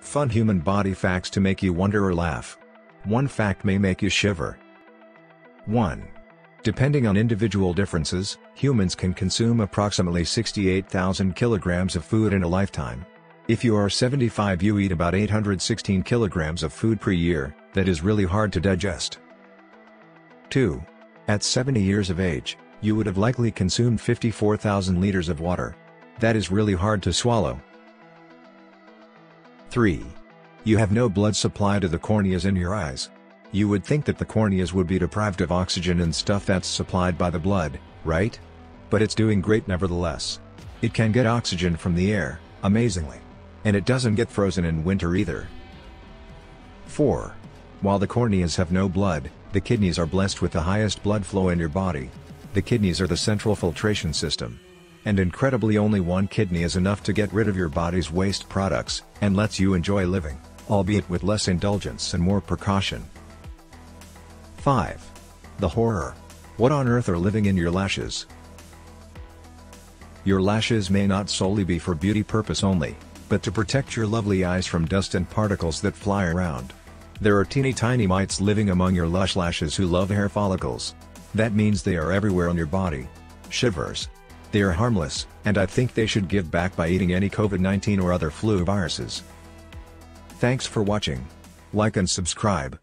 Fun human body facts to make you wonder or laugh. One fact may make you shiver. 1. Depending on individual differences, humans can consume approximately 68,000 kilograms of food in a lifetime. If you are 75 you eat about 816 kilograms of food per year, that is really hard to digest. 2. At 70 years of age, you would have likely consumed 54,000 liters of water. That is really hard to swallow. 3. You have no blood supply to the corneas in your eyes. You would think that the corneas would be deprived of oxygen and stuff that's supplied by the blood, right? But it's doing great nevertheless. It can get oxygen from the air, amazingly. And it doesn't get frozen in winter either. 4. While the corneas have no blood, the kidneys are blessed with the highest blood flow in your body. The kidneys are the central filtration system. And incredibly only one kidney is enough to get rid of your body's waste products, and lets you enjoy living, albeit with less indulgence and more precaution. 5. The horror. What on earth are living in your lashes? Your lashes may not solely be for beauty purpose only, but to protect your lovely eyes from dust and particles that fly around. There are teeny tiny mites living among your lush lashes who love hair follicles. That means they are everywhere on your body. Shivers. They are harmless, and I think they should give back by eating any COVID-19 or other flu viruses. Thanks for watching. Like and subscribe.